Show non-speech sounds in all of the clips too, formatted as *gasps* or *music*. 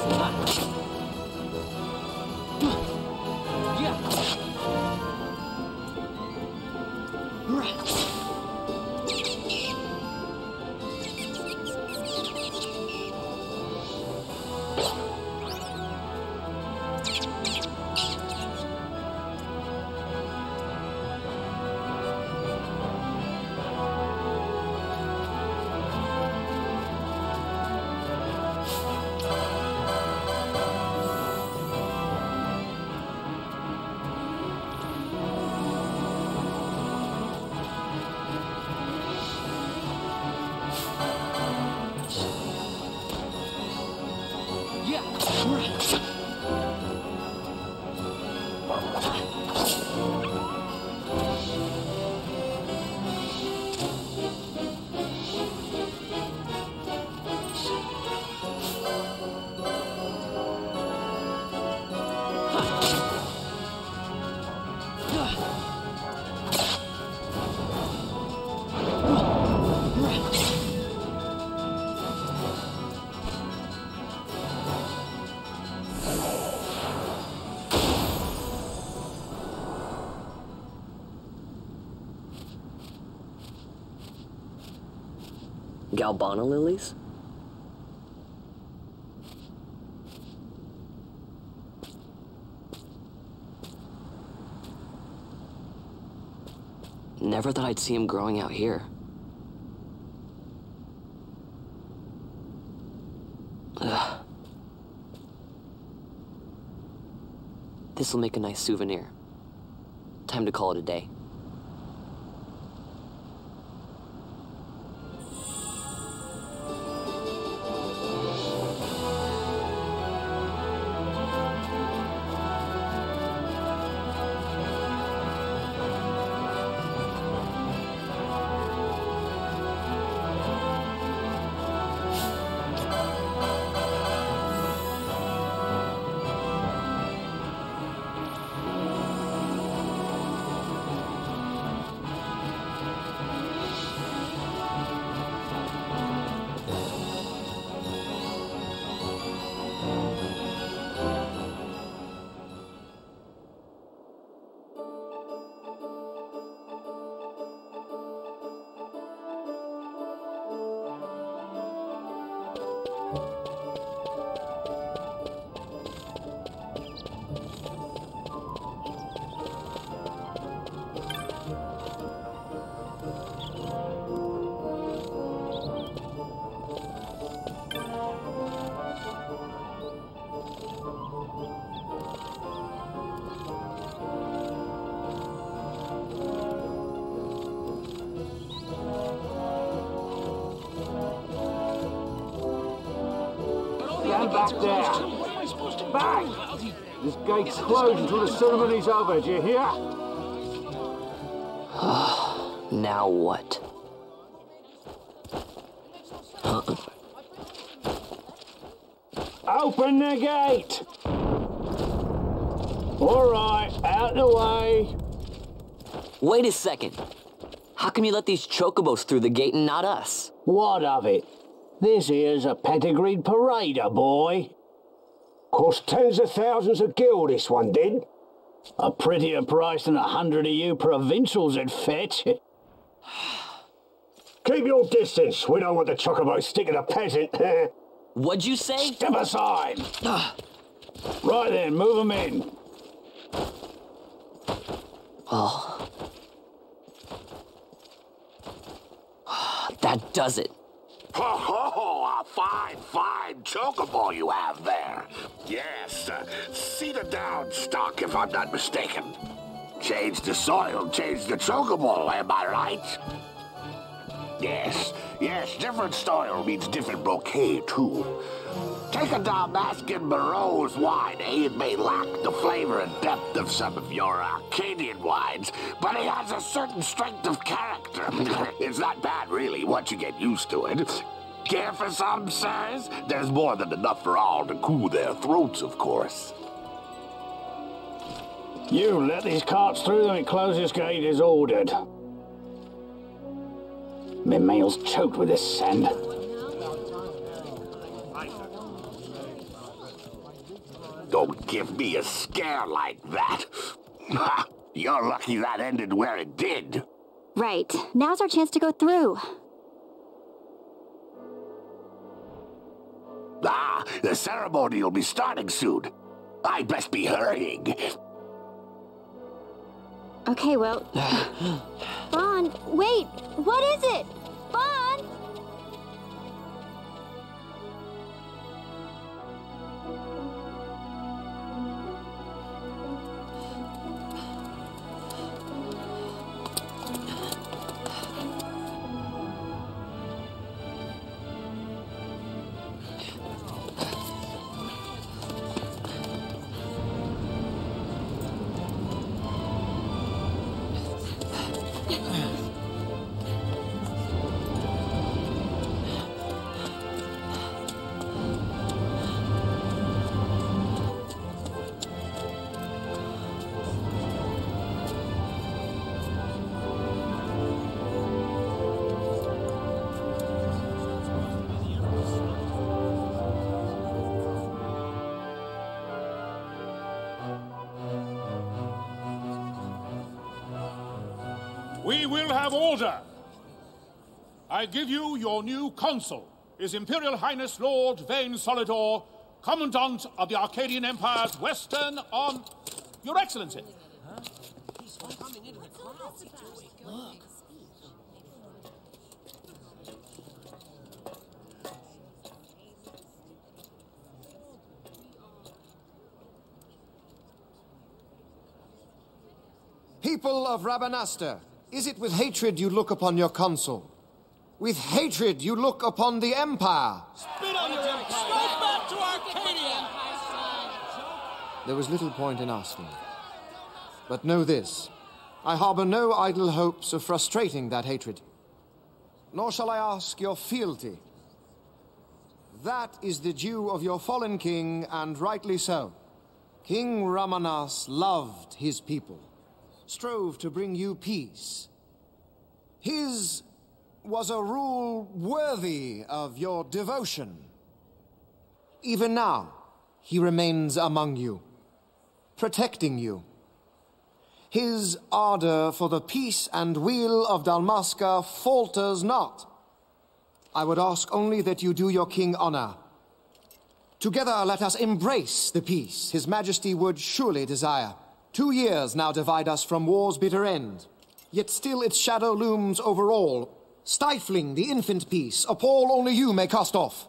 怎么办 Galbana lilies? Never thought I'd see him growing out here. Ugh. This'll make a nice souvenir. Time to call it a day. Back there. Back! This gate's closed until the ceremony's over, do you hear? *sighs* Now what? *gasps* Open the gate! All right, out the way. Wait a second. How come you let these chocobos through the gate and not us? What of it? This here's a pedigreed parader, boy. Cost tens of thousands of gil, this one did. A prettier price than a hundred of you provincials would fetch. *sighs* Keep your distance. We don't want the chocobo sticking a peasant. *laughs* What'd you say? Step aside. *sighs* right then, move 'em in. Oh. *sighs* That does it. Ho ho ho! A fine, fine chocobo you have there. Yes, uh, cedar down stock, if I'm not mistaken. Change the soil, change the chocobo, am I right? Yes, yes, different soil means different bouquet, too. Take a Damascus Barreau's wine? It may lack the flavor and depth of some of your Archadian wines, but it has a certain strength of character. *laughs* it's not bad, really, once you get used to it. Care for some, sirs? There's more than enough for all to cool their throats, of course. You let these carts through and closest gate is ordered. My mail's choked with this sand. Don't give me a scare like that. You're lucky that ended where it did. Right. Now's our chance to go through. Ah, the ceremony will be starting soon. I'd best be hurrying. Okay, well. *sighs* Vaan, wait! What is it? Vaan! We will have order. I give you your new consul, His Imperial Highness Lord Vane Solidor, Commandant of the Archadian Empire's Western on... Your Excellency. People of Rabanastre, is it with hatred you look upon your consul? With hatred you look upon the Empire? Spit on your empire! Straight back to Archadia! There was little point in asking. But know this I harbor no idle hopes of frustrating that hatred. Nor shall I ask your fealty. That is the due of your fallen king, and rightly so. King Raminas loved his people strove to bring you peace. His was a rule worthy of your devotion. Even now, he remains among you, protecting you. His ardor for the peace and weal of Dalmasca falters not. I would ask only that you do your king honor. Together let us embrace the peace his majesty would surely desire. Two years now divide us from war's bitter end. Yet still its shadow looms over all, stifling the infant peace, a pall only you may cast off.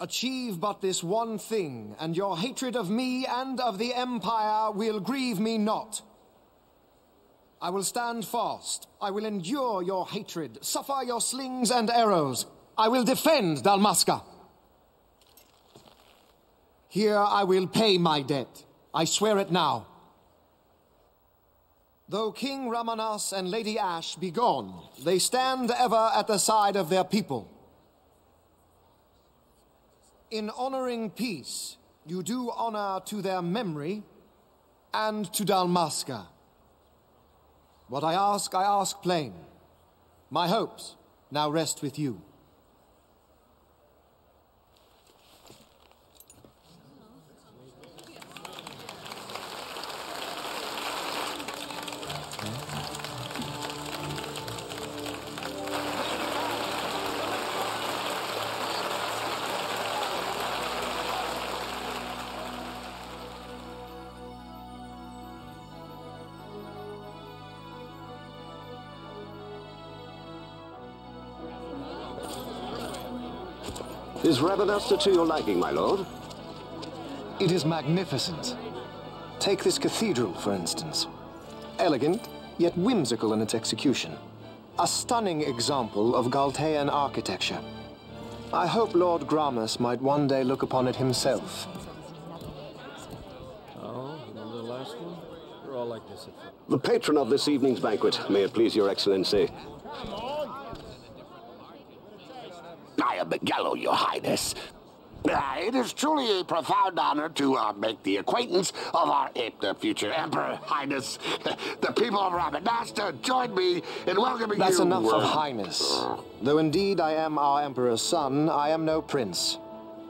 Achieve but this one thing, and your hatred of me and of the Empire will grieve me not. I will stand fast. I will endure your hatred, suffer your slings and arrows. I will defend Dalmasca. Here I will pay my debt. I swear it now. Though King Raminas and Lady Ashe be gone, they stand ever at the side of their people. In honoring peace, you do honor to their memory and to Dalmasca. What I ask, I ask plain. My hopes now rest with you. Is Rabanastre to your liking, my lord? It is magnificent. Take this cathedral, for instance. Elegant, yet whimsical in its execution. A stunning example of Galtean architecture. I hope Lord Gramis might one day look upon it himself. Oh, remember the last one? We're all like this The patron of this evening's banquet, may it please your excellency. I am Migelo, your highness. Uh, it is truly a profound honor to uh, make the acquaintance of our uh, future emperor, highness. *laughs* the people of Rabanastre join me in welcoming That's you. That's enough of highness. Though indeed I am our emperor's son, I am no prince.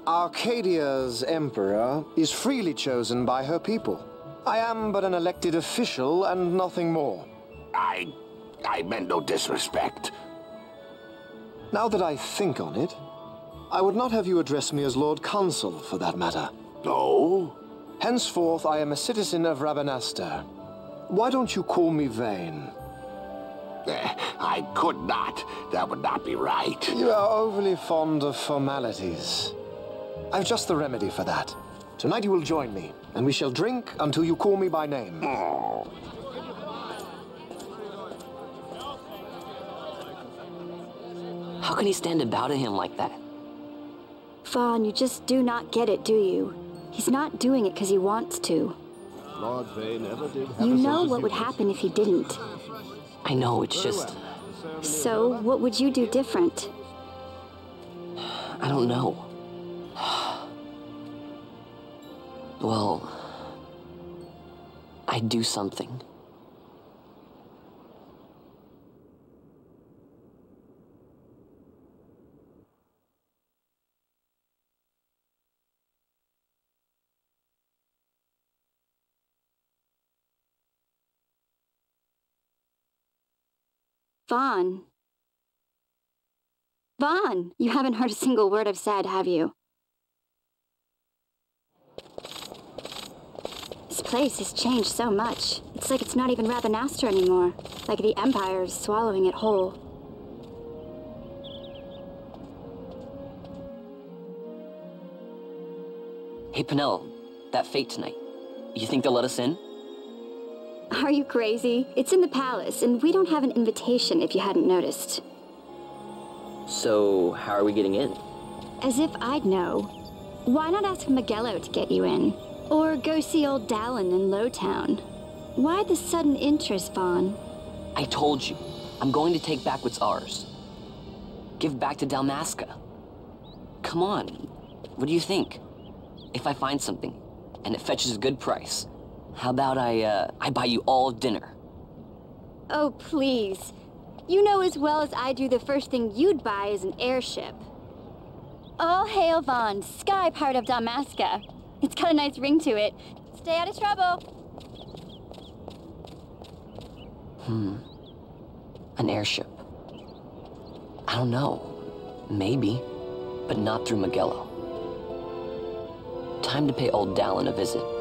Archadia's emperor is freely chosen by her people. I am but an elected official and nothing more. I... I meant no disrespect. Now that I think on it, I would not have you address me as Lord Consul, for that matter. No? Henceforth, I am a citizen of Rabanastre. Why don't you call me Vane? Eh, I could not. That would not be right. You are overly fond of formalities. I've just the remedy for that. Tonight you will join me, and we shall drink until you call me by name. Oh. How can he stand about to him like that? Vaan, you just do not get it, do you? He's not doing it because he wants to. Lord Vane never did have You a know what would happen if he didn't. I know, it's just... So, what would you do different? I don't know. Well... I'd do something. Vaan, Vaan, you haven't heard a single word I've said, have you? This place has changed so much. It's like it's not even Rabanastre anymore. Like the Empire is swallowing it whole. Hey, Penelo, that fate tonight. You think they'll let us in? Are you crazy? It's in the palace, and we don't have an invitation if you hadn't noticed. So, how are we getting in? As if I'd know. Why not ask Migelo to get you in? Or go see old Dalan in Lowtown? Why the sudden interest, Vaan? I told you, I'm going to take back what's ours. Give back to Dalmasca. Come on, what do you think? If I find something, and it fetches a good price, how about I, uh, I buy you all dinner? Oh, please. You know as well as I do the first thing you'd buy is an airship. All hail Vaan, sky part of Dalmasca. It's got a nice ring to it. Stay out of trouble. Hmm. An airship. I don't know. Maybe. But not through Migelo. Time to pay old Dalan a visit.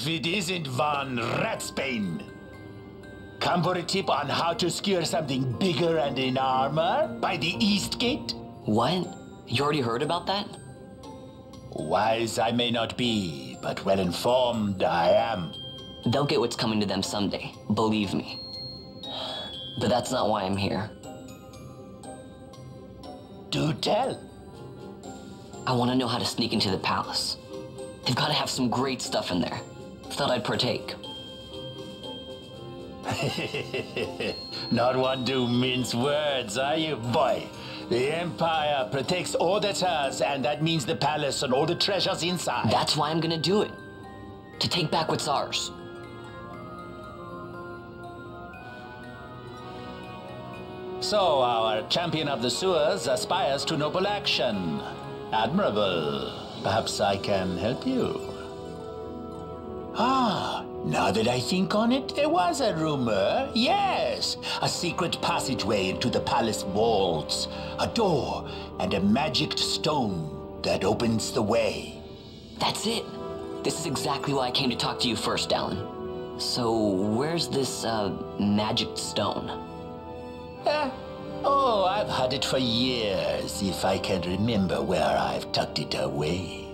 If it isn't Vaan Ratsbane. Come for a tip on how to secure something bigger and in armor by the East Gate? What? You already heard about that? Wise I may not be, but well informed I am. They'll get what's coming to them someday, believe me. But that's not why I'm here. Do tell. I want to know how to sneak into the palace. They've got to have some great stuff in there. Thought I'd partake. *laughs* Not one to mince words, are you, boy? The Empire protects all that's hers, and that means the palace and all the treasures inside. That's why I'm gonna do it. To take back what's ours. So, our champion of the sewers aspires to noble action. Admirable. Perhaps I can help you. Ah, now that I think on it, there was a rumor. Yes, a secret passageway into the palace walls, a door, and a magic stone that opens the way. That's it. This is exactly why I came to talk to you first, Alan. So, where's this, uh, magic stone? Eh? Oh, I've had it for years, if I can remember where I've tucked it away.